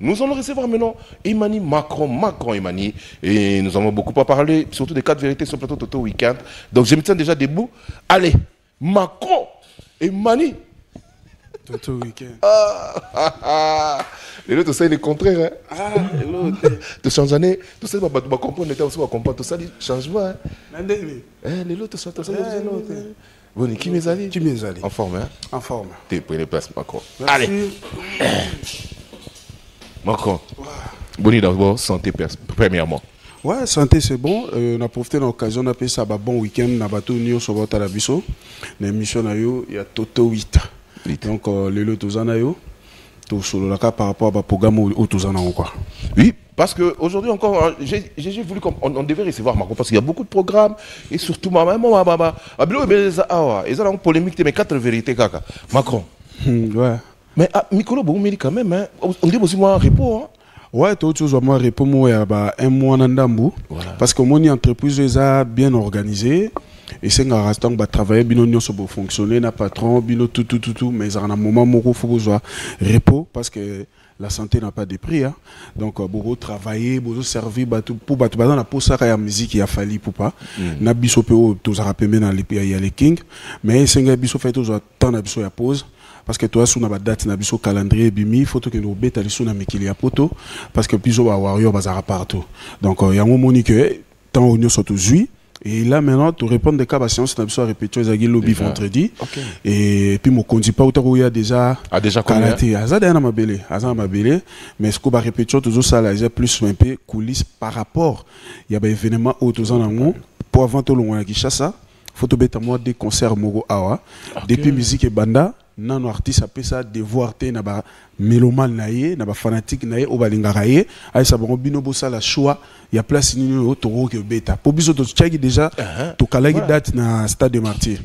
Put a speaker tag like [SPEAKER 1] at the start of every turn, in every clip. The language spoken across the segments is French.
[SPEAKER 1] Nous allons recevoir maintenant Emmanuel Macron, Macron Emmanuel. Et nous avons beaucoup à parler, surtout des quatre vérités sur le plateau Toto Weekend. Donc je me tiens déjà debout. Allez, Macron, Emmanuel.
[SPEAKER 2] Toto Weekend.
[SPEAKER 1] Ah, ah, ah. Et l'autre, ça, il est contraire. Hein?
[SPEAKER 2] Ah, l'autre.
[SPEAKER 1] De changer, tout ça, tu vas comprendre, tu vas comprendre, tout ça, il changement. Hein? Eh, les autres, ça, tout ça,
[SPEAKER 2] Eh,
[SPEAKER 1] l'autre.
[SPEAKER 2] l'autre.
[SPEAKER 1] Bon, qui m'est allé?
[SPEAKER 2] Qui m'est allé?
[SPEAKER 1] En forme, hein
[SPEAKER 2] En forme.
[SPEAKER 1] T'es pris les places, Macron. Allez, Macron. Bonne d'abord, santé premièrement.
[SPEAKER 2] Ouais, santé c'est bon. Euh, on a profité de l'occasion d'appeler ça un bon week-end. On a battu Nio sur votre biso. L'émission na yo, il y a Toto 8.
[SPEAKER 1] Huit.
[SPEAKER 2] Donc, euh, le lot tous en a yo. Tout sur le cas par rapport au programme où tous en a quoi.
[SPEAKER 1] Oui, parce qu'aujourd'hui encore, hein, j'ai voulu qu'on on, on devait recevoir Macron parce qu'il y a beaucoup de programmes et surtout ma maman, ma maman, ah, bilo, mais ils ont une polémique, mais quatre vérités, caca. Macron.
[SPEAKER 2] Hmm, ouais.
[SPEAKER 1] Mais ah, Mikolo, mais quand même, hein, on dit aussi moi un repos. Hein.
[SPEAKER 2] Ouais, chose moi répond moi il y a bah, un mois en Ndambu.
[SPEAKER 1] Voilà.
[SPEAKER 2] Parce que mon entreprise les a bien organisé et c'est un restant bah travailler bino nyonso pour fonctionner na patron bino tout tout tout tout mais en un moment moko faut besoin repos parce que la santé n'a pas de prix hein. donc beaucoup travailler beaucoup servir batu pour batu bazana na posa ya musique ya fali pour pas na biso pe o to za pembe na les ya les king mais senga biso fait to temps na biso ya pause parce que toi sous na date na biso calendrier bimi faut que nous beta liso na mikili ya poto parce que biso ba warrior bazara partout. Donc euh, yango moni que tant on surtout jui et là maintenant tu réponds des cas séance na biso répétition ezaki lobby
[SPEAKER 1] Déjà.
[SPEAKER 2] vendredi. Et puis mon conduit pas autant y a déjà
[SPEAKER 1] Ah, déjà
[SPEAKER 2] karaté aza déjà na mabele aza na mabele mais ce que ba répétition toujours ça là plus un peu coulisses par rapport. Il y a ba événement au toza nango. Pour avant to longo na Kinshasa faut beta moi des concerts moko awa. Depuis musique et banda nano artiste apesa devoir te na ba mélomane na ye na ba fanatique na ye oyo balingaka ye. Ayesa bango bino bosala choix ya place nini oyo tokoki obeta. Po biso totiaki déjà tokalaki date na stade de martyr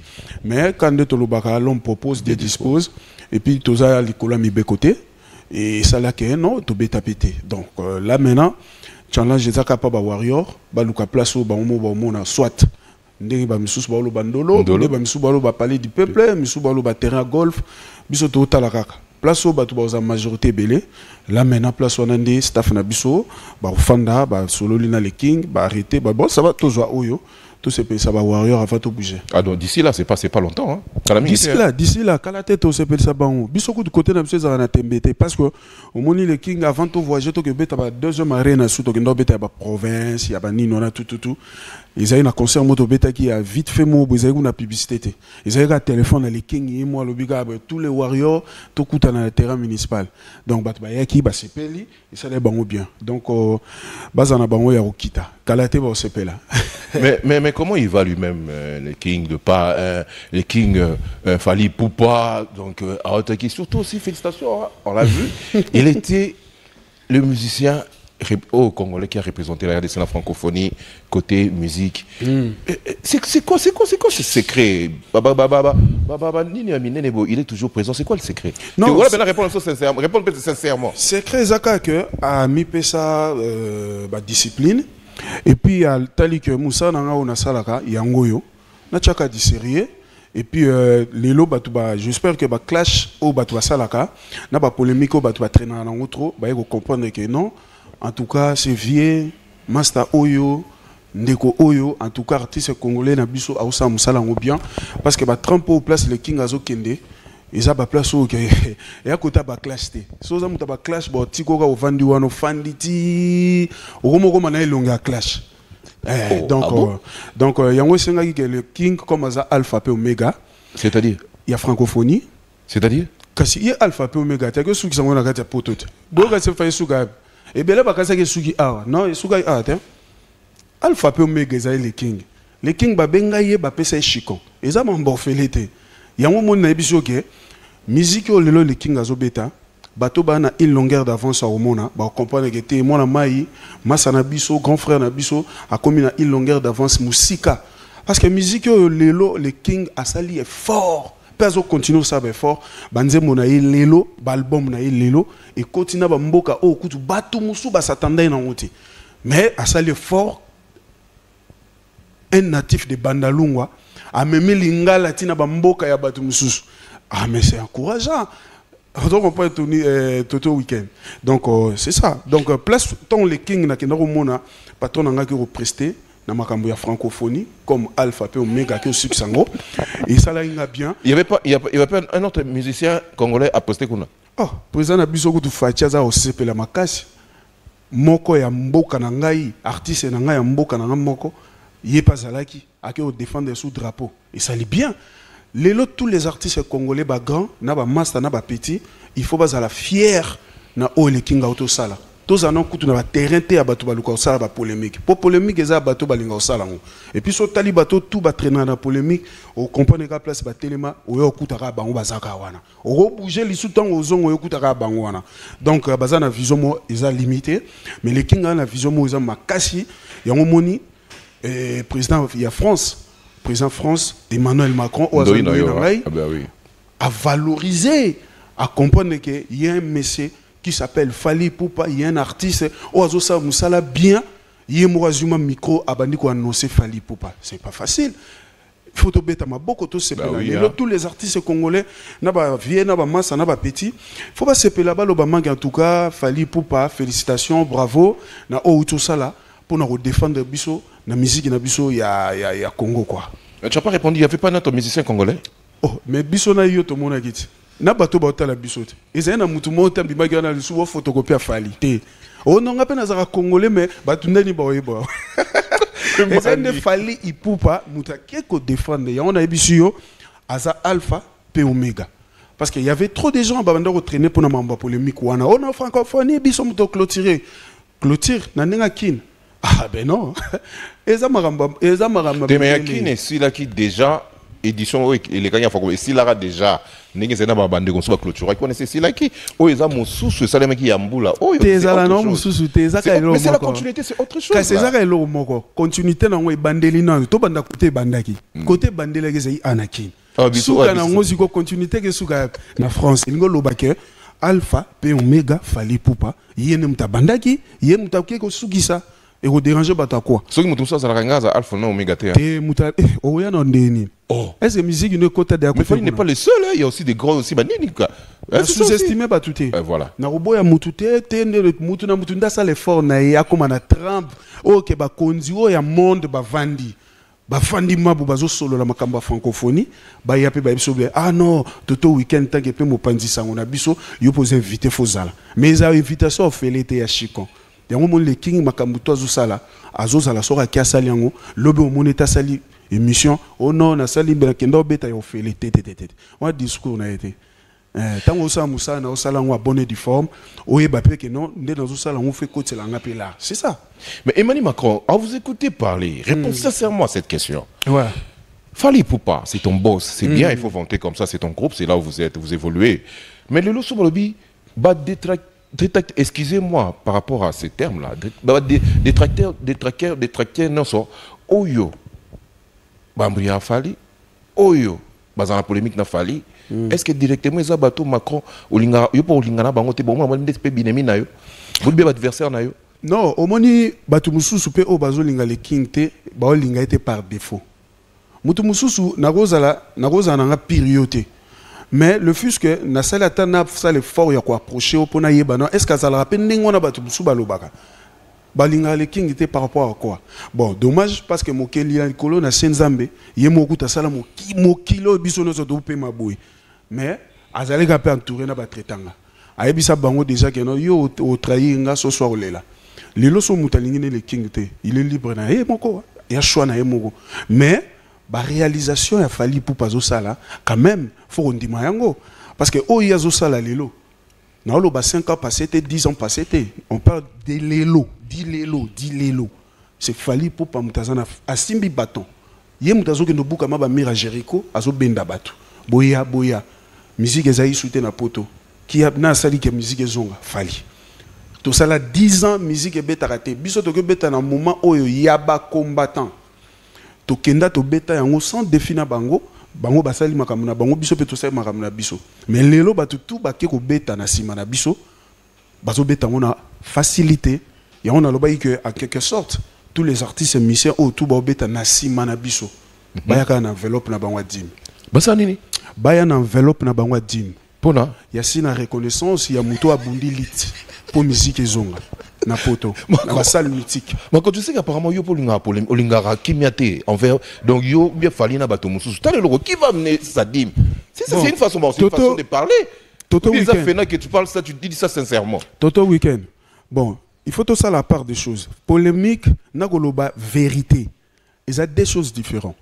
[SPEAKER 2] mais quand nde tolobaka l'homme propose de dispose. et puis toza likolo ya mibeko te et esalaki non tobeta pe te donc euh, là maintenant challenge ezaka pa bawarrior baluka place oyo bango mo baomona soit ndenge bamisusu baoloba ndolo ndenge bamisusu baoloba palais du peuple misusu baoloba terrain golf biso totala kaka. Place oyo bato baoza majorité ebele là maintenant place wana nde staff na biso bakofanda basololi na le king baarrete va tozwa oyo tosepelisa bawarrior avant tobouge
[SPEAKER 1] Ah, donc d'ici là, c'est pas, pas longtemps. Hein.
[SPEAKER 2] D'ici
[SPEAKER 1] c'est-
[SPEAKER 2] là d'ici là kala te tosepelisa bango. Biso kutu côté na biso ezalaka na tembe te parce que omoni le king avant tovoyage tokebeta ba deuxième arena na su tokenda obeta ya baprovince ya banini wana tututu ezali na concert mo tobetaki ya vite fait mo bo ezali kuna publicité te. Ezali kaka telefone na le king ye mo alobi kaka boye, tous les warriors tokutana na terrain municipal. Donc bato bayaki basepeli esalai bango bien. Donc euh, baza na bango ya kokita. Kala te baosepela
[SPEAKER 1] mais, mais, mais comment il va lui-même, euh, le King de pas, euh, le King euh, euh, Fali Poupa, donc euh, surtout aussi félicitations, hein, on l'a vu, il était le musicien au Congolais qui a représenté la RDC la francophonie côté musique. Euh, C'est quoi, c'est quoi, c'est quoi ce secret? Il est toujours présent. C'est quoi le secret?
[SPEAKER 2] Non,
[SPEAKER 1] voilà, maintenant, répondre sincèrement. Répondre sincèrement.
[SPEAKER 2] secret ezaka ke amipesa euh, badiscipline et puis atali ke mosala na ngai oyo nasalaka yango oyo natiaka du sérieux et puis euh, lelo bato ba j'espère que baclash oyo bato basalaka na bapolémique oyo bato batraînaka nango trop baye kocomprendre ke non en tout cas c'est vieux master oyo ndeko oyo en tout cas artiste congolais na biso aosala mosala yango bien parce que batrampe oyo place le king azokende eza baplace oyo eya kota baclash te. So oza moto ya baclash baotikoka ovandi wana ofandi ti okoma okoma na elongo ya clash. Eh,
[SPEAKER 1] Oh,
[SPEAKER 2] donc,
[SPEAKER 1] ah
[SPEAKER 2] euh, donc euh, yango esengaki ke le king comme aza alpha pe omega.
[SPEAKER 1] C'est-à-dire?
[SPEAKER 2] Ya francophonie.
[SPEAKER 1] C'est-à-dire?
[SPEAKER 2] Kasi ye alpha pe omega. Te ake esukisa yango na kati ya poto te boyoka se fa esuka ebele bakasaki esuki awa. Non esukaki awa te. Alpha pe omega ezali le king. Le king babengai ye bapesa ye chicon eza mambo ofele te. Yango moni nayebi so ke miziki oyo lelo le king azobeta bato baa na une longueur d'avance akomona bakomprendre ke te mwana mai masa na biso grand frère na biso akomi na une longueur d'avance parce que miziki oyo lelo le king asali effort mpe azokontinue kosala baeffort banzembo na ye lelo baalbum na ye lelo ekoti na bamboka oyo kutu bato mosusu basatandai nango te mais un natif de bandalungwa amemi lingala ntina bamboka ya bato mosusu ah mais c'est encourageant. Donc on peut Tony euh, Toto Weekend. Donc euh, c'est ça. Donc euh, place tant les King na kenda komona patron nanga ki represter na makambo ya francophonie comme Alpha pe Omega ki subsango et ça là il a bien.
[SPEAKER 1] Il y avait pas, il y pas, avait pas un autre musicien congolais à poster kuna?
[SPEAKER 2] oh président na biso kutu fachi aza osepela makasi. Moko ya mboka na ngai artiste na ngai ya mboka na ngai moko ye mpe azalaki ake odéfendre sous drapeau. Esali bien. Lelo tous les artistes congolais bagrand na bamaster na bapetit il faut bazala fier na oyo eleki ngao tosala tozala na kutu na baterrain te ya bato baluka kosala bapolémique mpo polémique eza ya bato balinga kosala yango. Epuis sotali bato tu batraînaka na polémique okomprendre ka place batelema oyo okutaka bango bazaka wana. Okobouge lisu ntango ozongo oyo okutaka bango wana. Donc euh, baza na vision mo eza limité. Mais lekinga na vision mo eza makasi. Yango moni eh, président ya france président france emmanuel macron oyo aza
[SPEAKER 1] Ndoyi na
[SPEAKER 2] ngai
[SPEAKER 1] Ah ben oui.
[SPEAKER 2] à valoriser, à comprendre qu'il y a un monsieur qui s'appelle Fali Poupa, il y a un artiste, Oazo Sa Moussala bien, il y a un micro, abandi ko annoncer Fali Poupa. C'est pas facile. Photo beta ma beaucoup to sepela.
[SPEAKER 1] Bah
[SPEAKER 2] tous les artistes congolais, na ba vieux, na ba massa, na ba petit, faut pas lo ba mangue en tout cas, Fali Poupa, félicitations, bravo, na o tout ça là pour nous défendre biso na musique na biso ya ya ya Congo quoi.
[SPEAKER 1] Tu n'as pas répondu, il n'y avait pas un autre musicien congolais?
[SPEAKER 2] Oh mais biso na yo tomonaki ti na bato baotala biso te. Ezali na mutu moko te abimaki wana lisusu bafotokopie afali te ononga mpe nazalaka congolais mais bato ndeni baoyeba. Ezali nde fali ipupa mutu ake kodefendre. Yango nayebi si yo aza alpha mpe omega. Parce que y avait trop de gens babanda mpona mambo ya polémique wana. Ona francophonie biso moto na ndenge ah ben non. Eza makambo eza makambo
[SPEAKER 1] mais esilaki déjà édition oyo elekaki ya franco esilaka déjà ndenge ezali na babandeko mosusu baclôturaki wana esi esilaki oyo eza mosusu esalemaki ya mbula oyo
[SPEAKER 2] te
[SPEAKER 1] c'est
[SPEAKER 2] ezala
[SPEAKER 1] autre
[SPEAKER 2] na
[SPEAKER 1] chose.
[SPEAKER 2] mosusu te ezaka
[SPEAKER 1] C'est-
[SPEAKER 2] eloko
[SPEAKER 1] mais c'est la continuité c'est autre chose
[SPEAKER 2] kasi
[SPEAKER 1] là.
[SPEAKER 2] ezaka eloko moko. Continuité nango ebandeli nano tobanda kote ebandaki kote ebandelaki ezali anakin.
[SPEAKER 1] Ah, biso-
[SPEAKER 2] suka
[SPEAKER 1] ah, biso.
[SPEAKER 2] nango siko continuité ke suka na france elingi oloba ke alpha mpe omega fali pupa ye nde moto abandaki ye moto akoki kosukisa ekoderange bato akwa
[SPEAKER 1] soki moto mosusu azalaka nga aza alpha na omega te hein.
[SPEAKER 2] te moto eh, okoya na ndeni.
[SPEAKER 1] Oh.
[SPEAKER 2] est ce que musique no ekota de
[SPEAKER 1] mais Fali n'est pas le seul hein. il y a aussi des grands aussi banini
[SPEAKER 2] sous-estime bato te
[SPEAKER 1] voilà.
[SPEAKER 2] Nakoboya mutu te te nde mutu na mutu nde asala effort na ye akóma na trump oyo ke bakonzi oyo ya monde bavandi. Bavandi mabu bazosolola makambo ya francophonie. Baya mpe bayebi so bie ah non toto weekend ntanke mpe mopanzi sango na biso yo mpo oza invité fozala mais eza invitation ofele te ya chicon yango omoni le king makambo to azosala azozala soki ake asali yango lobi omoni ete asali émission o non nasali mbe nakenda obeta ya ofele te te te te te. Wana discours na ye te. Eh, ntango osala mosala na osala yango abone du forme oyeba mpe ke non nde nazosala yango fe kotela nga mpe là c'est ça.
[SPEAKER 1] Mais Emmanuel Macron à vous écouter parler réponds sincèrement à cette question.
[SPEAKER 2] Ouais.
[SPEAKER 1] Fali Poupa, c'est ton boss, c'est bien, il faut vanter comme ça, c'est ton groupe, c'est là où vous êtes, vous évoluez. Mais le Loso Balobi, bah, détrac- détrac- excusez-moi par rapport à ces termes-là, dé- bah, dé- détracteur, détracteur, détracteur, non, ça, Oyo, Bambria Fali, Oyo, bah, dans la polémique na Fali, est-ce que directement, ils bateau Macron, Olinga, yo pour Olinga na bango, te bon, moi, je na yo, vous bien adversaire na yo.
[SPEAKER 2] non omoni bato mosusu mpe oyo bazolinga le king te par défaut. Nakozala nakozala na nga pire yo te mais le fus que nasali ata nasala effort ya koapproche yo mpo nayeba no est ce que azalaka mpe ndenge wana bato mosusu balobaka balingaka le king te par rapport à quoi? Bon dommage parce que mokeli ya likolo na se nzambe. Ye moko kuta asala moki- mokili oyo biso nyonso topema boye mais azalaka mpe entouré na batraitanga ayebisa bango déjà ke no yo ot- otrahir nga so soir olela lelo so moto alingi ne le king te il est libre na ye moko ya choix na ye moko. Mais baréalisation ya fali pupa azosala quand même fo kondima yango. Parce que oyo azosala lelo. Naoloba 5 ans passé te 10 ans passé te. On parle de lelo di lelo di lelo. C'est fali pupa moto aza na asimbi baton. Ye moto azokende obukama bamire ya jérico azobenda bato. Boya boya. Musique ezali su te na poto. Kia na asali ke musique ezonga fali. Tosala 10 ans musique ebetaka te. Biso tokobeta na moment oyo ya bacombattant tokenda tobeta yango sans défi na bango bango basali makambo na bango biso mpe tosali makambo na biso. Mais lelo bato tu bake kobeta na nsima na biso bazobeta yango na facilité. Yango nalobaki ke en quelque sorte tous les artistes musiciens oyo tu baobeta na nsima na biso bayaka na enveloppe na bango ya dime
[SPEAKER 1] ça, nini?
[SPEAKER 2] baya na enveloppe na bango ya dime
[SPEAKER 1] mpona?
[SPEAKER 2] Ya si na reconnaissance ya moto abundi lit mpo musique ezonga na poto na basale mythique.
[SPEAKER 1] Mako tu sais qu'apparemment yo mpo olingaka polém- olingaka kimia te envers donc yo bien fali na bato mosusu. Tala eloko qui va mener sadim? Si ça, c'est une façon bon, c'est une façon de parler.
[SPEAKER 2] Toto
[SPEAKER 1] Ou bien ça
[SPEAKER 2] Weekend.
[SPEAKER 1] là que tu parles ça tu dis ça sincèrement.
[SPEAKER 2] Toto week-end. Bon il faut tout ça la part des choses. Polémique na koloba vérité eza deux choses différentes.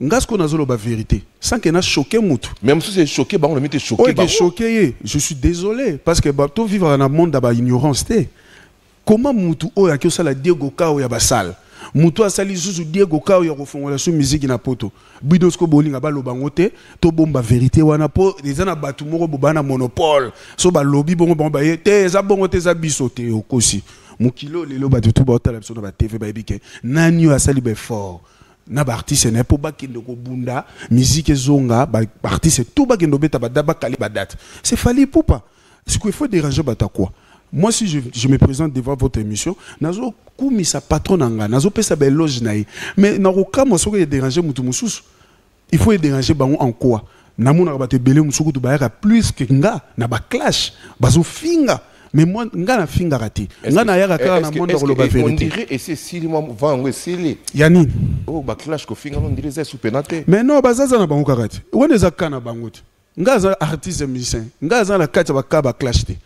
[SPEAKER 2] Nga sikoyo nazoloba vérité. Sans ke na choke motu
[SPEAKER 1] même si c'est choqué bango na mite choqué bango
[SPEAKER 2] choqué ye je suis désolé. Parce que bato vivre na monde ya baignorance te comment mutu oyo aki osala diego kao ya basala mutu asali lisusu diego kao ya kofongola so miziki na poto. Siko bolinga baloba tobomba verité wana mpo eza na bato moko monopole. So balobi bongo te eza bongo te eza biso okosi. Mokili oyo lelo bato tu baotala biso na batv bayebi ke nani oyo asali baeffort na baartiste na ye mpo bakende kobunda miziki ezonga ba- baartiste bakali badate c'est fali pupa. Sikoyo il faut déranger moi si je, je me présente devant votre émission nazokumisa patron na ngai nazopesa baeloge na ye. Mais nakokamwa soki edérange motu mosusu il faut edérange bango en quoi? Namonaka bato ebele mosusu kutu bayaka plus ke nga na baclash bazofinga mais moi nga nafingaka te. Nga nayaka kaka na monde akoloba
[SPEAKER 1] on
[SPEAKER 2] vérité.
[SPEAKER 1] Dirait ese esili mwa va yango esili
[SPEAKER 2] ya nini
[SPEAKER 1] oyo baclash kofinga on dirait eza esupena te
[SPEAKER 2] mais non bazaza na bango kaka te. Wana eza ka na bango te. Nga aza artiste musicien nga aza na kati ya baka baclash te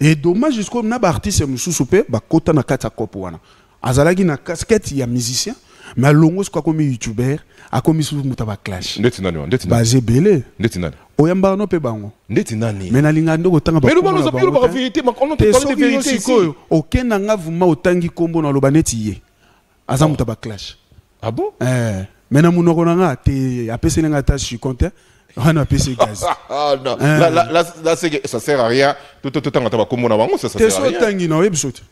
[SPEAKER 2] et dommage jusqu'o na baartiste mosusu mpe bakota na kati ya kope wana. Azalaki na casquette ya musicien mais alongo soki akomi youtuber akomi susu moto ya baclash
[SPEAKER 1] ndeti nani ndeti nani?
[SPEAKER 2] Baza ebele
[SPEAKER 1] ndeti nani?
[SPEAKER 2] Oyambaka no mpe bango.
[SPEAKER 1] Ndeti nani?
[SPEAKER 2] Mais nalingaka nde kotanga
[SPEAKER 1] mais
[SPEAKER 2] bakombo na
[SPEAKER 1] lobaka
[SPEAKER 2] bango
[SPEAKER 1] lobaka
[SPEAKER 2] te.
[SPEAKER 1] vérité ma on
[SPEAKER 2] te
[SPEAKER 1] te parle de
[SPEAKER 2] soki yo sikoyo. okendanga vuma otangi nkombo na oloba neti ye. Aza moto ya baclash
[SPEAKER 1] ah bon?
[SPEAKER 2] Eh, me na monoko na nga te apeseli nga ata chicon te wana apesi gaz.
[SPEAKER 1] Ah non. Là là c'est que ça sert à rien. Tout tout tanga ta bakombo na bango
[SPEAKER 2] te so otangi na oyebi so te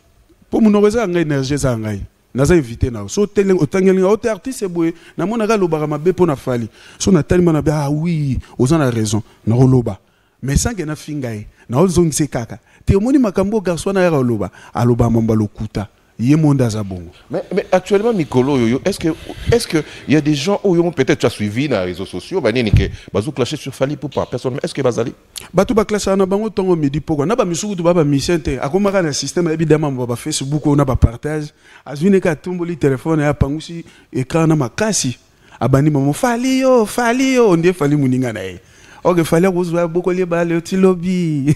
[SPEAKER 2] mpo monoko eza ya ngai énergie eza ya ngai naza invité na. Yo so otangeli nga ote artiste boye namonaka alobaka mabe mpo na fali. So natali mwana be ah oui oza na raison. Nakoloba mais sanke nafinga ye naozongisa ye kaka. Te omoni makambo oyo garso wana ayaka oloba aloba mambo ya lokuta ye monde aza bongo.
[SPEAKER 1] Mais, mais actuellement, yo, yo, est-ce que, est-ce que il y a des gens où yo, peut-être tu as suivi les réseaux sociaux, nini que, bazou clasher sur Fali pour pas, personnellement, est-ce que bazali?
[SPEAKER 2] bato baklasaka na bango ntongo midi pokwa na bamisuku to babamisien te akomaka na systeme évidemment ba bafacebook oyo na bapartage azwi neka atomboli telefone ye apangusi ekran na makasi abandi mamo fali yo fali yo ondie fali moninga na ye oke fali akozwa bokoli ebale oti lobi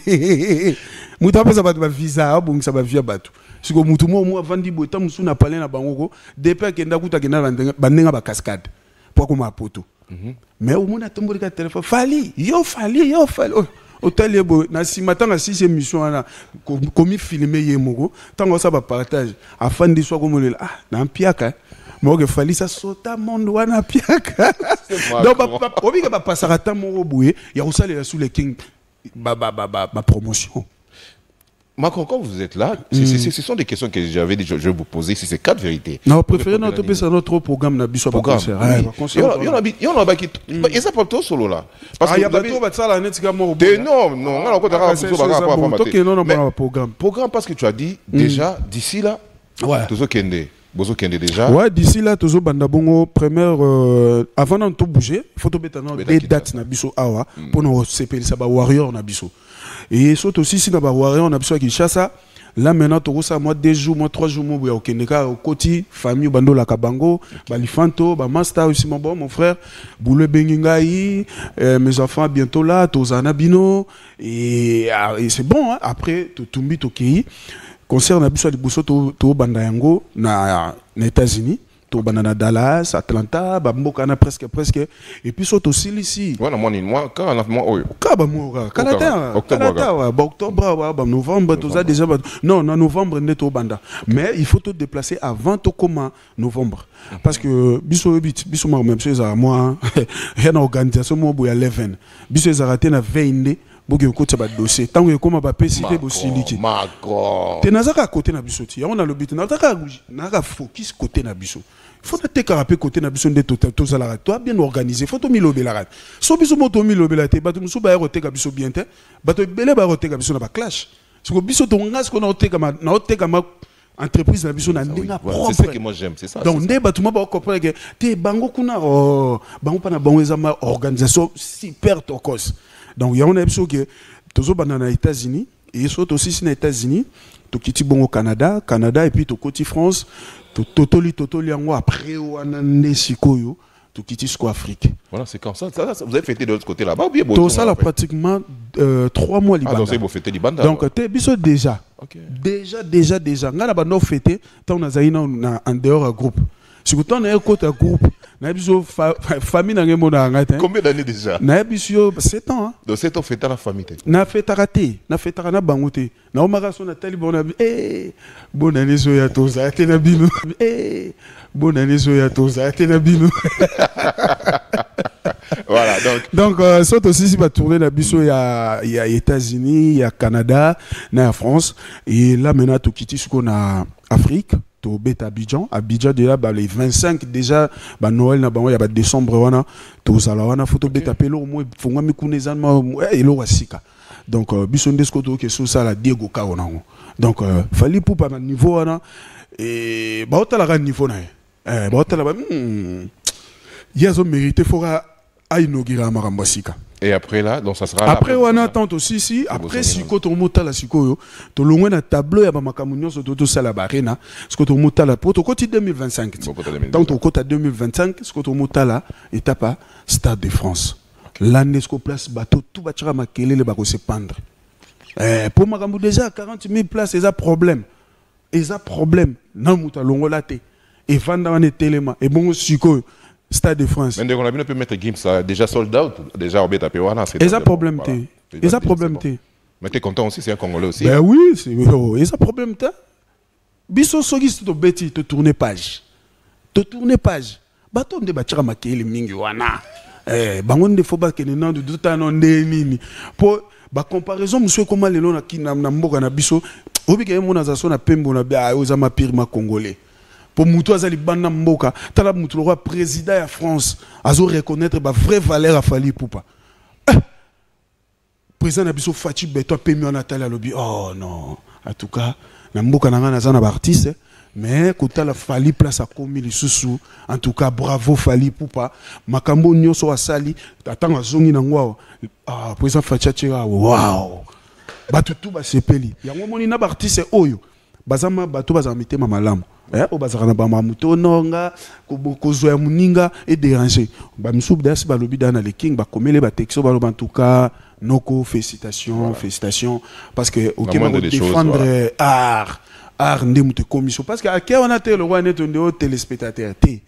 [SPEAKER 2] moto apesa bato bavisa abongisa bavi ya bato siko motu mo mo avandi boye ta mosusu na pale na bango ko depuis akenda kuta akenda na ya bacascade po akoma apoto. Mais omoni atomboli ka telefone fali yo fali yo fali. Otali ye boye na nsima ntango asisi émission wana ko- komifilme ye moko ntango asala bapartage afandi so akomolela ah nampiaka moke fali sa sota monde wana apiaka
[SPEAKER 1] C'est
[SPEAKER 2] donc ba- ba- obika bapasaka ta moko boye ya kosalela sous le king bapromotion
[SPEAKER 1] Macron, quand vous êtes là, c'est- ce sont des questions que j'avais dit, je, vais vous poser, si c'est quatre vérités.
[SPEAKER 2] na
[SPEAKER 1] Pour que
[SPEAKER 2] topesa notre programme na
[SPEAKER 1] Programme.
[SPEAKER 2] Ouais,
[SPEAKER 1] Il y en a- y a y a ba qui- bah, et ça pour toi solo là. Parce
[SPEAKER 2] Ah,
[SPEAKER 1] que
[SPEAKER 2] bato batsala neti ka moko
[SPEAKER 1] Te-
[SPEAKER 2] boye.
[SPEAKER 1] non, non, on a encore
[SPEAKER 2] Ah,
[SPEAKER 1] des
[SPEAKER 2] ça,
[SPEAKER 1] Programme parce que tu as dit déjà d'ici là, Bozo Kende déjà.
[SPEAKER 2] ouais d'ici là bongo première euh, avant nano tobouge faut tobeta na
[SPEAKER 1] Beta
[SPEAKER 2] de
[SPEAKER 1] kita.
[SPEAKER 2] date na biso awa mpona kosepelisa bawarrior na biso e so tosisi na bawarrior na biso ya kinshasa là maintenant tokosala mwa deux jours mwa trois jours mo boya okende kaka okoti famille obandolaka bango balifanto bamaster osima bon mon frère boulot ebengi ngai euh, mes enfants bientôt là tozala na bino et, ah, et c'est bon hein? après totumbi tokei concert na biso ya liboso to- tobanda yango na, na états-unis tobanda na dallas atlanta bamboka wana presque presque. Et puis so tosilisi
[SPEAKER 1] Ouais, non, moi, ni- moi, quand on a moi, oh,
[SPEAKER 2] ka bamoka kala te awa,
[SPEAKER 1] Octobre,
[SPEAKER 2] kala te
[SPEAKER 1] octobre.
[SPEAKER 2] awa baoctobre awa banovembre toza déjà ba- non na novembre nde tobanda mais il faut todéplacer avant tokóma novembre. Parce que biso ti biso makambo ya biso ezala mwa ya na organisation moko boya 11 biso ezalaka te na veille nde boki okotia badossier ntango ekóma bapesi te bosiliki te naza kaka kote na biso ti yango nalobi te naza kaka naza focus kote na biso fo natekaka mpe kote na biso nde to- tozalaka toa bien organisé. Fo tomilobelaka so biso mo tomilobela te bato mosusu baya koteka biso bien te. Bato ebele baya koteka biso na baclash siko biso tonga siko naotekama naotekama entreprise na biso na ndenge ya
[SPEAKER 1] Voilà, c'est ça
[SPEAKER 2] propre
[SPEAKER 1] que moi j'aime, c'est ça.
[SPEAKER 2] donc
[SPEAKER 1] c'est
[SPEAKER 2] nde bato moko baocomprendre ke te bango kuna oh, bango mpa na bango eza ma organisation super donc yango na biso ke tozobanda na états-unis et so tosisi na états-unis tokiti bongo canada canada et puis tokoti france totoli totoli yango après wana nde sikoyo tokiti siko afrique.
[SPEAKER 1] Voilà, c'est comme ça. Ça, ça, Vous avez fêté de l'autre côté là-bas ou bien bon,
[SPEAKER 2] tosala pratiquement euh, trois mois
[SPEAKER 1] Ah, donc c'est
[SPEAKER 2] libanda
[SPEAKER 1] Libanda.
[SPEAKER 2] donc te biso déjà.
[SPEAKER 1] Ok.
[SPEAKER 2] déjà déjà déjà. Ngai na bando fete ntango nazali na, en dehors ya groupe. Siko ntango naye kota groupe famille na ngai monaka ngai te
[SPEAKER 1] Combien d'années déjà?
[SPEAKER 2] Yo 7 ans hein.
[SPEAKER 1] Donc c'est ton fêté à la famille. t'es.
[SPEAKER 2] nafetaka te na bango te naomaka so natali bango na Eh, bonane so ya tozala te na bino Eh, bonane so ya tozala te na bino
[SPEAKER 1] Voilà, donc.
[SPEAKER 2] donc euh, so tosisi batourne na biso ya, ya états-unis ya canada na france et là maintenant tokiti siko na afrique tobeta abidjan. Abidjan déjà ba les 25 déjà banoël na bango ya badécembre wana. Tozala wana fo tobeta mpe eloko mo efungwami kuna eza ma eh, eloko ya sika donc euh, biso nde siko toyoki esosala diego kao nango donc euh, fali pupa na niveau wana. Eh, baotalaka niveau na ye. Eh, baotala ba hmm, ye azomérite foka ainaugira makambo ya sika
[SPEAKER 1] Et après là, donc ça sera.
[SPEAKER 2] après
[SPEAKER 1] pour-
[SPEAKER 2] wana ntango tosisi après
[SPEAKER 1] bozongi
[SPEAKER 2] sikoyo tomotala sikoyo tolongwe na tableau ya bamakambo nyonso to tosala barena sikoyo tomotala po tokoti 2025 ti.
[SPEAKER 1] Bon, kota 2025.
[SPEAKER 2] ntango tokota 2025 sikoyo tomotala étape stade de france. Lande siko place bato tu batiaka makelele bakosepandre eh, mpo makambo déjà 40 000 place eza problème. Eza problème. Na moto alongola te evanda wana etelema ebongo sikoyo stade de france
[SPEAKER 1] Mais qu'on a bien pu mettre Gims ça, déjà sold out, déjà Obet Apewana.
[SPEAKER 2] eza problème te eza problème te
[SPEAKER 1] Mais t'es content aussi, c'est un Congolais aussi.
[SPEAKER 2] Ben oui, c'est oh, eza problème te. Biso soki si tobeti totourne page. Totourne page. Bato nde batiaka makele mingi wana. Eh, bango nde fo bakende nando totana nde nini. Po ba comparaison mosu ekoma lelo na, na, na mboka na biso obika ye mona aza so na pembo na bia oyo eza mapire ma congolais mpo mutu aza libanda mboka tala mutu lokwa président ya france azo reconnaître bavrai valeur afali pupa président na biso faci beto apemi wana atali alobi oh non. En tout cas na mboka na ngai naza na baartiste mais kotala fali place akomi lisusu. En tout cas bravo fali pupa makambo nyonso asali atango azongi nango awa ah, président atyeka awa wow bato tu basepeli yango omoni na baartiste oyo baza ma bato bazala mitema malamu. eh, bazalaka na bamamu to nonga ko- kozwa ya moninga edérange bamisusu dasi balobi daa na leking bakomeli batexo baloba en tout cas noko félicitation félicitation parce que
[SPEAKER 1] voilà.
[SPEAKER 2] art art nde moto ekomi so parce que ake wana te lokwa neti nde o téléspectateur te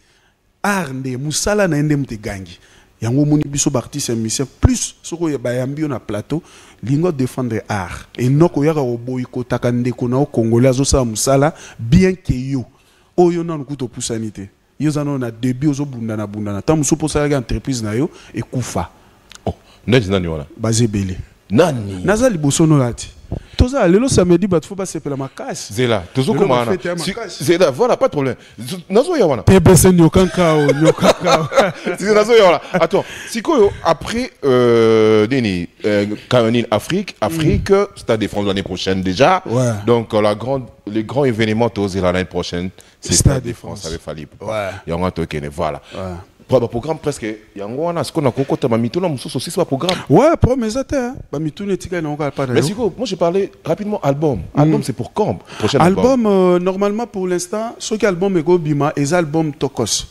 [SPEAKER 2] art nde mosala na ye nde moto egangi yango omoni biso baartiste ya musicien plus soki oyo bayambi yo na plateau lingo défendre art enoko oyaka koboyi kotaka ndeko na yo congolais azosala mosala bien ke yo oyo nanu kuta opusani te. Yo oza nano na début ozobundana bundana. Ntango mosusu mpo osalaki entreprise na yo ekufa.
[SPEAKER 1] Oh, nani nani wana?
[SPEAKER 2] Baza ebele.
[SPEAKER 1] Nani?
[SPEAKER 2] Naza liboso no ati tozala lelo samedi bato fo basepela makasi
[SPEAKER 1] Zela, Si-
[SPEAKER 2] makasi.
[SPEAKER 1] Zela, voilà, pas de problème. Nazo ya wana.
[SPEAKER 2] pebese nyokankao nyokankao
[SPEAKER 1] Si nazo ya wana. Attends, sikoyo après euh nini euh, Caroline Afrique, Afrique, Stade de France l'année prochaine déjà.
[SPEAKER 2] Ouais.
[SPEAKER 1] Donc euh, la grande le grand événement aux l'année prochaine, c'est Stade de France avec Fali.
[SPEAKER 2] Ouais.
[SPEAKER 1] Yango tokene voilà.
[SPEAKER 2] Ouais.
[SPEAKER 1] Pour le programme presque yango wana siko na kokota ma mituna mususu aussi c'est pas programme.
[SPEAKER 2] ouais prome eza te hein. bamituni etikali nango kaka pa na
[SPEAKER 1] Mais
[SPEAKER 2] yo
[SPEAKER 1] siko, moi j'ai parlé rapidement album. Album c'est pour quand Prochain album?
[SPEAKER 2] album euh, normalement pour l'instant soki album ekobima eza album tokos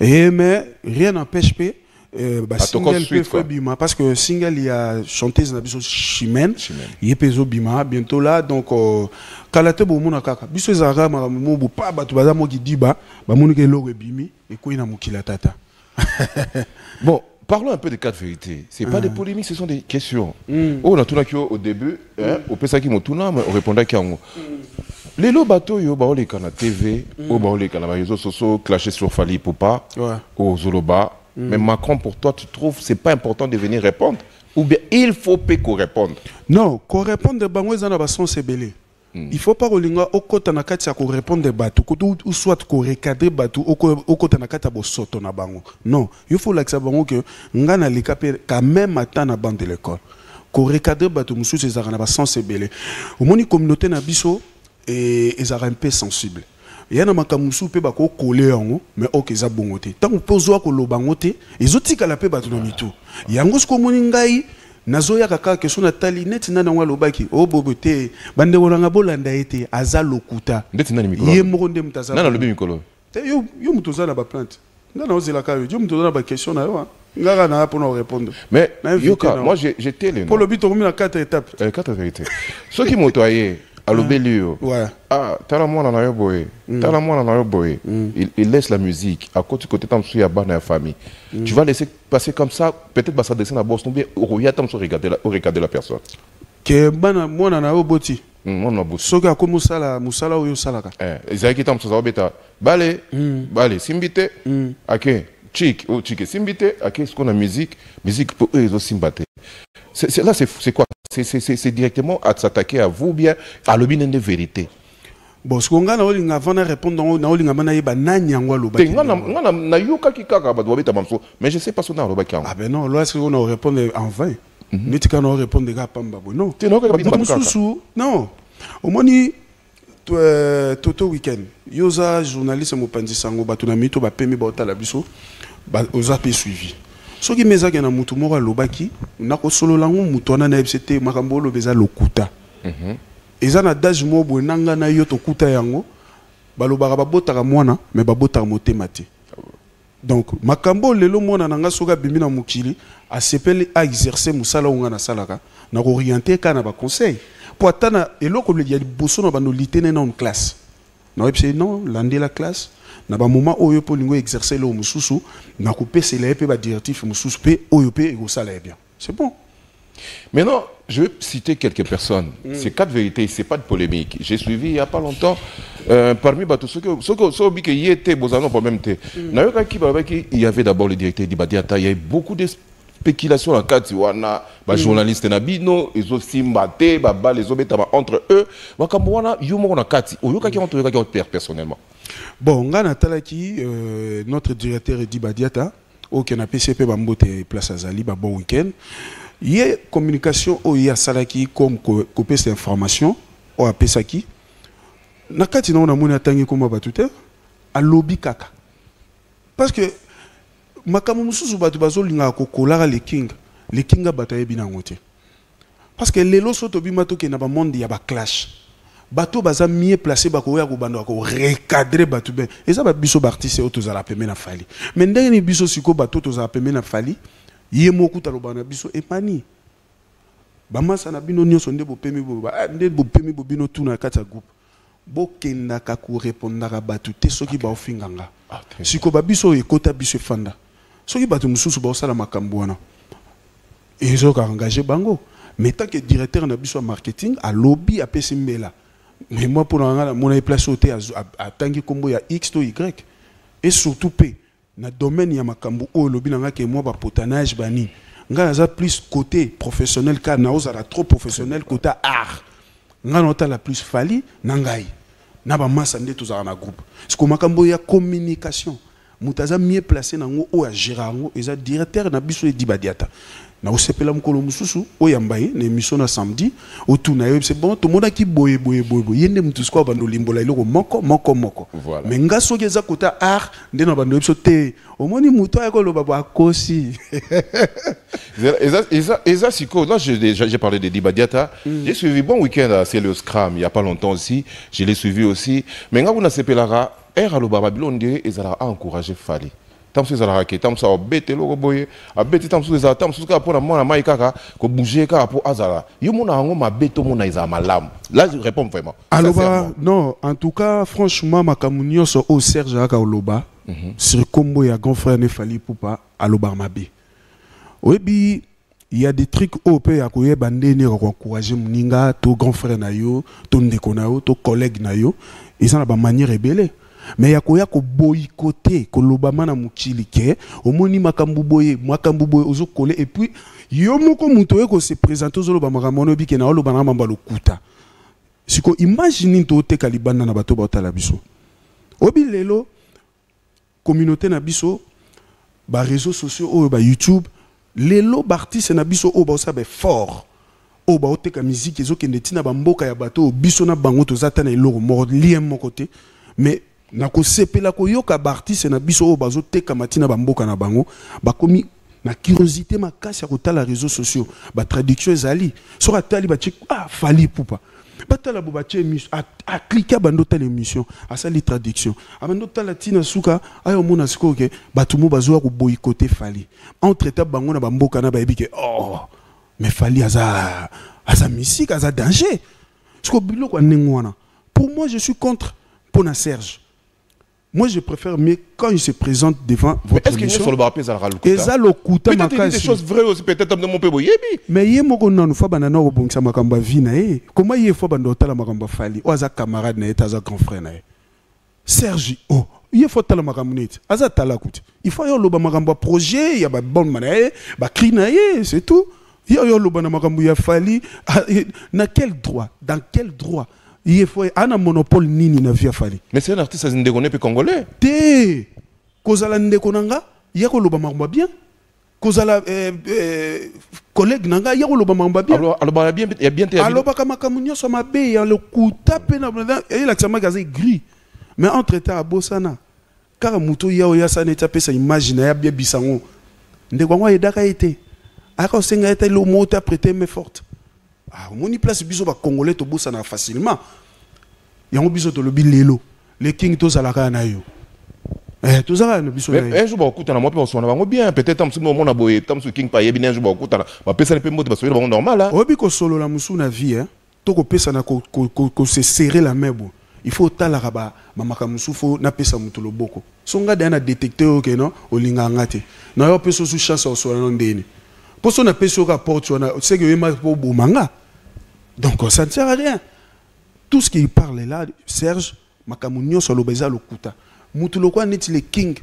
[SPEAKER 2] et mais rien n'empêche pe euh,
[SPEAKER 1] Tokos
[SPEAKER 2] basingle
[SPEAKER 1] suite,
[SPEAKER 2] mpe fo
[SPEAKER 1] quoi.
[SPEAKER 2] ebima parce que single ya chanteuse na biso chimène ye mpe ezobima bientôt là donc euh, kala te bomona kaka biso ezalaka makambo mo bopa bato baza moki diba bamoniki eloko ebimi ekwei na mokili ya tata
[SPEAKER 1] Bon, parlons un peu des cas de vérité. C'est pas des polémiques, ce sont des questions. Oh, on a tout au début, hein, au Pesaki Motuna, mais on répondait qu'à un Les lots bateaux, yo, bah, on les canne à TV, oh, bah, on les canne à réseaux sociaux, clashés sur Fali Poupa,
[SPEAKER 2] Ouais.
[SPEAKER 1] au Zoloba. Mais Macron, pour toi, tu trouves c'est pas important de venir répondre? Ou bien il faut pas qu'on réponde?
[SPEAKER 2] Non bango eza na basens ebele il faut pas kolinga okɔta na kati ya korépondre bato ou soit korecadre bato oko- okɔta na kati ya bosoto na bango. Non. Il faut olakisa bango ke nga naleka mpe quand même ata na bande de l'école. Korecadre bato mosusu ezalaka na basens ebele omoni communauté na biso ezalaka mpe sensible eya na makambo mosusu mpe bakokole yango mais oke eza bongo te. Ntango mpe ozwa koloba yango te ezotikala mpe bato na mitu yango soki omoni ngai nazoyaka kaka keso natali neti nani yango alobaki o bobo te bandeko nanga bolanda ye te aza lokuta.
[SPEAKER 1] Nani
[SPEAKER 2] ye moko nde moto aza
[SPEAKER 1] nani alobi mikolo?
[SPEAKER 2] Te yo moto oza na baplainte nga naozelaka yo? Yo moto oza na baquestion na yo ah. nga kaka naa mpona korépondre
[SPEAKER 1] mais
[SPEAKER 2] Na
[SPEAKER 1] yoka
[SPEAKER 2] na-
[SPEAKER 1] moi j'étais le
[SPEAKER 2] mpo
[SPEAKER 1] nom
[SPEAKER 2] lobi tokomi na quatre étapes.
[SPEAKER 1] Euh, quatre vérités. Soki moto aye alobeli yo
[SPEAKER 2] ouais.
[SPEAKER 1] Ah tala mwana na yo boye. Tala mwana na yo boye. Il, il laisse la musique. Akoti côté ta mosusu ya bana ya famille. Tu vas laisser passer comme ça peut-être basadresse na boss bien okoya ta mosusu regarder la- personne.
[SPEAKER 2] Ke bana mwana na yo boti.
[SPEAKER 1] Mm,
[SPEAKER 2] soki akomi osala mosala oyo osalaka.
[SPEAKER 1] Eh, ezalaki ta mosusu azobeta bale bale simbi te. Ake chik o chik esimbi te. Ake siko na musique. Musique mpo oyo ezosimba te. C'est- c'est- là c'est quoi? C'est- directement à s'attaquer à vous bien alobi nende vérité.
[SPEAKER 2] Bon siko ngai naolinga avant na répondre yango naolinga ma nayeba nani yango
[SPEAKER 1] te
[SPEAKER 2] alobaki
[SPEAKER 1] nga na- nga na- nayokaki kaka bato babeta mamso mais je sais pas sona alobaki yango
[SPEAKER 2] ah ben non loa siko na orépondre en vain neti kaka na orépondre kaka pamba boye non. Mosusu non. Omoni euh, toto weekend. Yo oza journaliste mopanzi sango bato na mito bapemi baotala biso ba- oza mpe suivi soki me ezaki na motu moko alobaki nakosolola yango motu wana nayebisi te makambo oloba eza lokuta. Eza na dage moko boye na ngai na yo tokuta yango balobaka babotaka mwana me babotaka motema te. Donc makambo lelo mwana na ngai soki abimi na mokili asepeli aexerce mosala oyo ngai nasalaka na kooriente kaka na baconseil. Mpo ata na eloko ya liboso na bando litene na on classe. Nayebisa ye non landela classe na bamoma oyo mpo olingo exerce eloko mosusu nakopesela ye mpe badirectif mosusu mpe oyo mpe ekosala ye bien c'est bon
[SPEAKER 1] Maintenant, je vais citer quelques personnes. C'est quatre vérités, c'est pas de polémique. J'ai suivi il y a pas longtemps, euh, parmi ceux qui ceux qui- ceux qui y bah, qui- Il y avait d'abord le directeur d'Ibadiata, il y a eu beaucoup de spéculations en cas wana ba journaliste na bino ezo simba te ba ba les obeta entre eux kati oyoka ki onto yoka ki père personnellement
[SPEAKER 2] bon ngai natalaki euh, notre directeur edi badiata oyo ke napesi mpe bambote place azali babon week-end. Ye communication oyo ye asalaki comme ko- kopesa information oyo apesaki na kati nango namoni atangi koma bato te alobi kaka. Parce que makambo mosusu bato bazolingaka kokolaka leking lekinga bato ayebi nango te parce que lelo so tobima tokende na bamonde ya baclash bato baza mieux placé bakoya kobanda korecadre bato be eza babiso baartiste oyo tozala pembe na fali. Mais ndenge ni biso sikoyo bato tozala pembe na fali ye moko taloba na biso emani bamasa na bino nyonso nde bopemi ah, nde bopemi bo bino tuna na kati ya groupe. Bokendaka korepondaka bato te soki baofinganga. Sikoyo babiso oyo ekota biso efanda. Soki bato mosusu baosala makambo wana ezoka engage bango. Mais tant que directeur na biso ya marketing alobi apesi mbela mais moi na nga namona ye place azo- a- atangi nkombo ya x to y. Et surtout mpe na domaine ya makambo oyo olobi na nga ke mwa bapotanage banini ngai naza plus côté professionnel kaka naozala trop professionnel côté art. Ngai naotala plus fali na ngai na bamasa nde tozalaka na groupe. Siko makambo ya communication. Mieux placé nango oyo agéra yango eza directeur na biso badiata nakosepela mokolo mosusu oyo ya na émission na samedi otuna ye se bon tomonaki boye boye boye boye ye nde moto sikoyo bando olimbola eloko moko moko moko
[SPEAKER 1] Voilà.
[SPEAKER 2] mais nga soki eza kota art nde na bando biso te omoni moto aya koloba bo akosi
[SPEAKER 1] Eza- Eza Eza Siko, là j'ai déjà- j'ai parlé de Dibadiata. J'ai suivi bon week-end à C'est le Scrum, il n'y a pas longtemps aussi. Je l'ai suivi aussi. Ont encouragé Fali. Ezalaka ke abete eloko boye abeti tam so ezala tam so kaka mpo na mwana mai kaka kobouge kaka mpo azala. Yo mona yango mabe tomona ezala malamu. Là je réponds vraiment.
[SPEAKER 2] Aloba non en tout cas franchement makambo nyonso oyo serge ayaka oloba sur nkombo ya grand frère nefali pupa alobaka mabe. Oyebi il y a des trucs oyo mpe ya koyeba ndenge ya koencourage moninga to grand frère na yo to ndeko na yo to collègue na yo eza na bamanière ebele me ya koya koboyikote kolobama na mokili ke omoni makambo boye makambo boye ozokole epuis yo moko moto oye kose présente ozoloba makambo wana obike na oloba na mambo lokuta. Siko imagine nini tooteka libanda na bato baotala biso. Oyebi lelo communauté na biso baréseau sociaux oyo bayoutube lelo baartiste na biso oyo baosala baeffort oyo baoteka miziki ezokende ntina bamboka ya bato oyo biso na bango toza ata na eloko moko lien mais nakosepela koyoka baartiste na biso oyo bazotekama ntina bamboka na bango bakomi na curiosité makasi ya kotala réseaux sociaux. Batraduction ezali soki atali batie ah fali pupa. Batala bo batie émission aklike abandi otala émission asali traduction. Abandi otala ntina suka aya omona sikoyo ke bato mo bazoya koboyikote fali. Entreta bango na bamboka na ke oh mais fali aza aza mystique aza danger. Sikoyo biloko ya ndenge pour moi je suis contre mpona serge moi, je préfère mieux quand il se présente devant votre
[SPEAKER 1] Est-ce qu'il sur le barapé
[SPEAKER 2] Et ça, Lokuta,
[SPEAKER 1] Peut-être des choses vraies aussi, peut-être dans mon pays.
[SPEAKER 2] Mais il y a moko non, fa banana au bon vina eh. Comment il y a fa bando tala makamba fali? O aza camarade na eta aza grand frère na. Sergi oh, il faut tala makambo net. Aza tala kuti. Il faut yo loba makambo projet, il y a ba bonne manière, ba crina c'est tout. Il y a yo loba na makambo ya fali. Na quel droit? Dans quel droit? Il faut un monopole nini na via fali
[SPEAKER 1] mais c'est un artiste ndeko pe congolais.
[SPEAKER 2] Te kozala ndeko nanga ya koloba makambo bien. Kozala eh, eh, collègue nanga ya koloba makambo bien.
[SPEAKER 1] Ya
[SPEAKER 2] alobaka makambo nyonso mabe ya lokuta mpe na elakisama kaza gris. Mais entre temps abosana kaka moto ya oyo asana eti apesa image na ye abiebisa yango ndeko yango ayedaka ye te. Ayaka kosenga ye te lomo te aprete main forte ah, omoni place biso bacongolais tobosana facilement. Yango biso tolobi lelo. Le king tozalaka na yo. Eh, tozalaka na biso
[SPEAKER 1] un jour bakutana mwa mpe baswana bango bien. Peut-être mosusu omona boye ta mosusu king mpe ayebi ne un jour bakutana bapesani mpe mbote basoyeli bango normal
[SPEAKER 2] oyebi kosolola mosusu na vie hein? to kopesana kose serre la main bo il faut otalaka bamaka mosusu fo napesa moto loboko so nga deya na détecte oyo ke no olingaka nga te na yo mpe sosu chance ya kosola no ndeni mpo so napesi oyo ka porte wana seke oyemaki mpo oboma nga donc ça ne sert à rien tout ce qu'il parle là serge makambo nyonso aloba eza lokuta mutu lokwa neti le king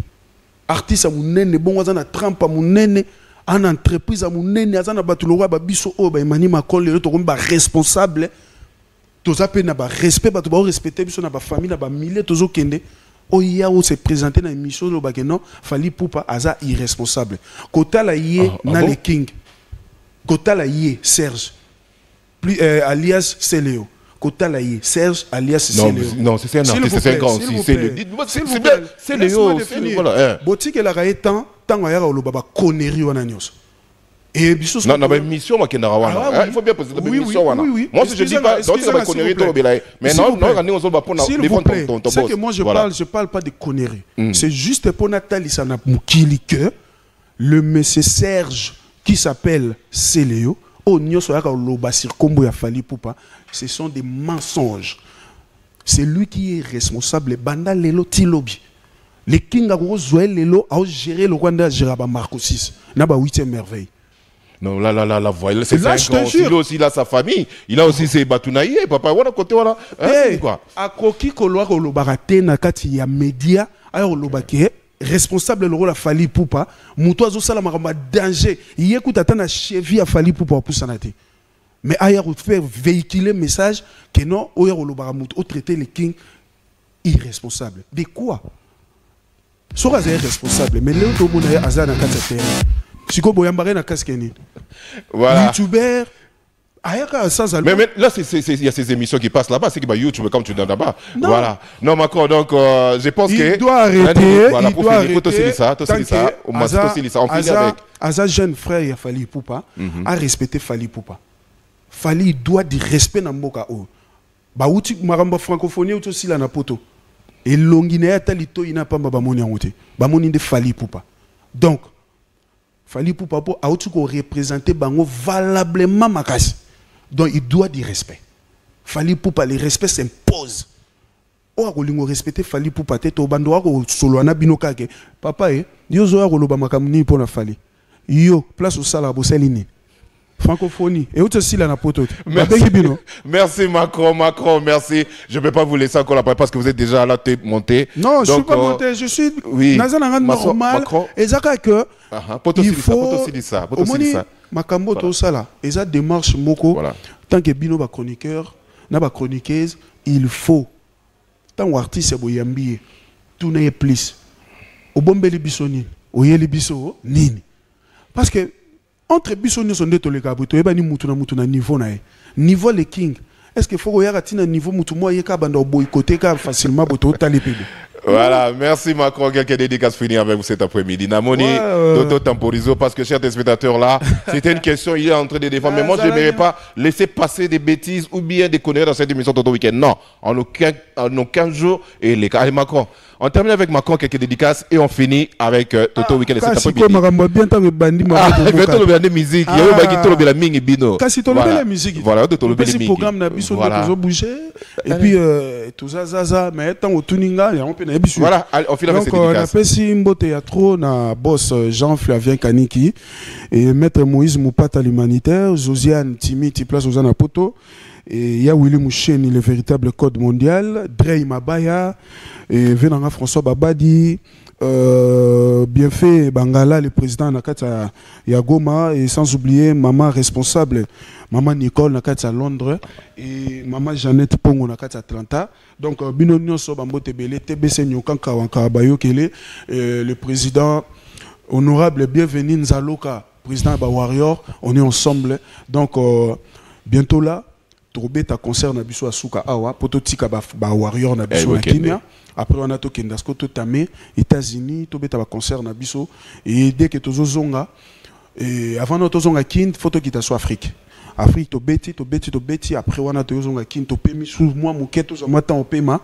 [SPEAKER 2] artiste ya monene bongo aza na trampe ya monene ana entreprise ya monene aza na bato lokwa babiso oyo baemani makolo lelo tokomi baresponsable toza mpe na barespect bato baorespecte biso na bafamille na bamilie tozokende oya o se présente na émission olobake non? Fali pupa aza irresponsable kotala ye ah, ah na bon? le king kotala ye serge plus, euh, alias Céléo. Kotala Serge alias
[SPEAKER 1] non, Non, c'est un artiste, c'est un grand aussi. C'est le. C'est. Voilà.
[SPEAKER 2] Ayara oloba ba connerie wana nyos. Et
[SPEAKER 1] Non, na ba émission ma kendara wana. Ah hein, il faut bien poser la émission wana. Moi si je dis pas donc c'est ba connerie to bela. Mais non, non, on va pour
[SPEAKER 2] défendre ton ton C'est que moi je parle, je parle pas de conneries. Hmm. C'est juste pour Nathalie sana mukili que le monsieur Serge qui s'appelle Céléo ce sont des mensonges. C'est lui qui est responsable. Banda lelo tilobi. Le king akozwa lelo gérer le rwanda agéra bamarco 6 na ba 8e merveille
[SPEAKER 1] non, là, là, là, là, voilà, c'est ça. Il a aussi là, sa famille. Il a aussi ses batunaïe, papa. Voilà, côté, voilà.
[SPEAKER 2] Hein, hey, quoi? A koki koloa kolobaka te na kati ya média, ayo kolobaki responsable le rôle a fali pupa muto azosala makambo danger ye kuta ata na cheville a fali pupa apusana te mais aya faire véhiculer message que non oya kolobaka mutu traiter le king irresponsable de quoi? Soki aza irresponsable mais leo tomona ye aza na sikoyo boyambaka na casque nini? Youtubeur
[SPEAKER 1] mais, mais, là, il y a ces émissions qui passent là-bas, c'est que bah, YouTube, comme tu dis là-bas. Voilà. Non, Macron, donc, euh, je pense
[SPEAKER 2] il
[SPEAKER 1] que.
[SPEAKER 2] Doit arrêter, voilà, il doit arrêter. Il doit arrêter.
[SPEAKER 1] ça, ça, on m'a ça, on finit avec.
[SPEAKER 2] Aza jeune frère, il a fallu Poupa, mm a respecté Fali Poupa. Fali doit du respect dans Mboka O. Bah, outi, maramba francophonie, outi aussi là na poto. Et longine ya talito ina pamba ba moni angote. Ba moni de Fali Poupa. Donc, Fali Poupa po, a représenter bango valablement makasi. Donc il doit du respect. Fali Poupa, le respect s'impose. oyo akolinga respecte fali pupa te to bando akosolwa na bino kake papa e yo ozoya koloba makambo nini mpo na fali yo place osalaka bosali francophonie. Euti osila na poto te babengi bino.
[SPEAKER 1] Merci macron macron merci. Je ne peux pas vous laisser encore la parole parce que vous êtes déjà là monté
[SPEAKER 2] non je ne suis pas euh, monté je suis oui. na nga normal. Eza kaka que uh -huh. il faut omoni makambo tosala eza démarche moko. Voilà. tant que bino bachroniqueur na bachroniqueuse il faut. Artiste boyambi tuna ye plus. Oyeli biso nini? Parce que entre biso nyonso nde toleka boye toyebani mutu na mutu na niveau na ye niveau le king est ce que fo koyaka ntina niveau mutu moko ayeka banda oboyikote ka facilement boye tootali mpe boye?
[SPEAKER 1] Voilà, merci Macron. Quelques dédicaces finies avec vous cet après-midi. Namoni,
[SPEAKER 2] Ouais, euh.
[SPEAKER 1] Toto Temporizo, parce que chers téléspectateurs là, c'était une question, il est en train de défendre. Mais
[SPEAKER 2] Ah,
[SPEAKER 1] moi,
[SPEAKER 2] ça
[SPEAKER 1] je n'aimerais pas laisser passer des bêtises ou bien des conneries dans cette émission Toto Week-end. Non, en aucun, en aucun jour. Et les allez Macron. On termine avec Macron, quelques dédicaces, et on finit avec euh, Toto Week-end cet après-midi.
[SPEAKER 2] ya
[SPEAKER 1] Ah, musique.
[SPEAKER 2] Ah.
[SPEAKER 1] yewe baki tolobela mingi bino.
[SPEAKER 2] Kasi
[SPEAKER 1] Voilà.
[SPEAKER 2] tolobela musique.
[SPEAKER 1] Voilà oyo tolobeli
[SPEAKER 2] Topesi
[SPEAKER 1] mingi.
[SPEAKER 2] programme na biso nde
[SPEAKER 1] Voilà.
[SPEAKER 2] tozobouge et puis euh, toza zaza mais ntango otuni nga yango mpe nayebi su
[SPEAKER 1] voilà allez, on finit avec
[SPEAKER 2] donc
[SPEAKER 1] ces
[SPEAKER 2] euh,
[SPEAKER 1] dédicaces
[SPEAKER 2] napesi mbote ya tro na boss euh, jean flavien kaniki et maître moïse mopata l'humanitaire josiane timiti place oza na poto et ya willi moucheni le véritable code mondial. Drey mabaya et venanga françois babadi. Euh, bienfait bangala le président na kati ya- ya goma. Et sans oublier maman responsable maman nicole na kati ya londres. Et maman jeannette pongo na kati ya atlanta. Donc euh, bino nyonso bambote ebele tbc nyokankawankawa bayokele euh, le président honorable bienvenu nzaloka président ya bawarrior on est ensemble. Donc euh, bientôt là tobeta concert na biso ya suka awa mpo totika ba- bawarrior na biso
[SPEAKER 1] Eh,
[SPEAKER 2] na kimia après wana tokenda siko totame états-unis tobeta baconcert na biso. Et dès que tozozonga avant na tozonga kini fo tokita so afrique afrique tobeti tobeti tobeti après wana tozonga kini topemi su mwa moke tozwa temps opema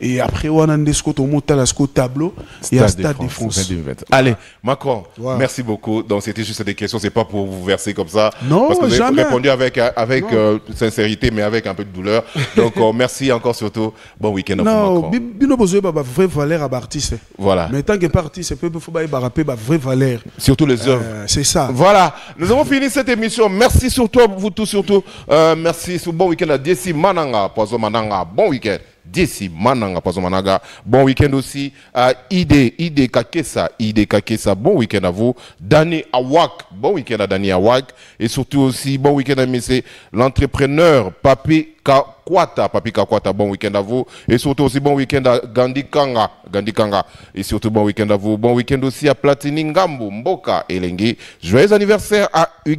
[SPEAKER 2] et après wana nde siko tomotala siko tableau ya stade de france
[SPEAKER 1] 2020. Allez, Macron,
[SPEAKER 2] Voilà.
[SPEAKER 1] merci beaucoup. Donc, c'était juste des questions, c'est pas pour vous verser comme ça.
[SPEAKER 2] Non,
[SPEAKER 1] parce que vous avez
[SPEAKER 2] jamais.
[SPEAKER 1] répondu avec, avec euh, sincérité, mais avec un peu de douleur. Donc, euh, merci encore surtout. Bon week-end à
[SPEAKER 2] non bino bozoyeba bavrai valeur ya baartiste
[SPEAKER 1] Voilà.
[SPEAKER 2] mais tant que artiste mpe fo bayebaka mpe bavrai valeur
[SPEAKER 1] Surtout les œuvres.
[SPEAKER 2] Euh, c'est ça
[SPEAKER 1] Voilà, nous avons fini cette émission. Merci surtout à vous tous, surtout. Euh, merci, bon week-end à Desi Mananga, Poison Mananga. Bon week-end. Desi Mananga, Poison Mananga. Bon week-end aussi à Ide, Ide Kakesa, Ide Kakesa. Bon week-end à vous. Dani Awak, bon week-end à Dani Awak. Et surtout aussi, bon week-end à Missé, l'entrepreneur Papi Kakwata, Papi Kakwata, bon week-end à vous. Et surtout aussi, bon week-end à Gandhi Kanga, Gandhi Kanga. Et surtout, bon week-end à vous. Bon week-end aussi à Platini Mboka, Elengi. Joyeux anniversaire à Hugues.